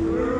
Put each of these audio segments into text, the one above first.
Amen.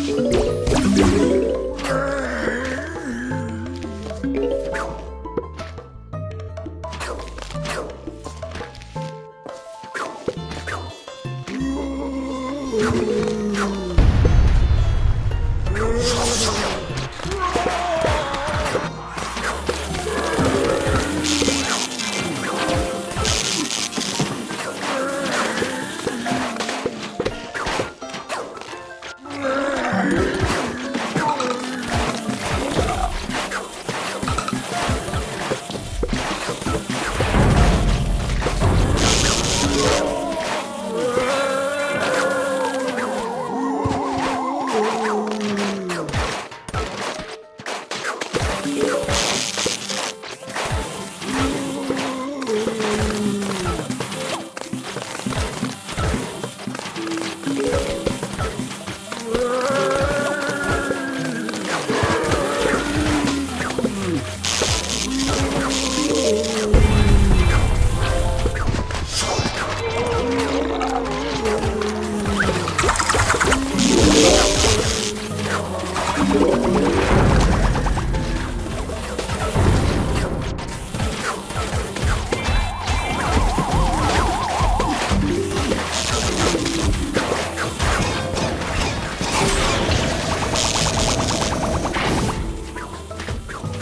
you